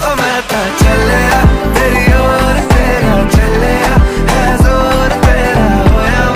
Oh, my touch.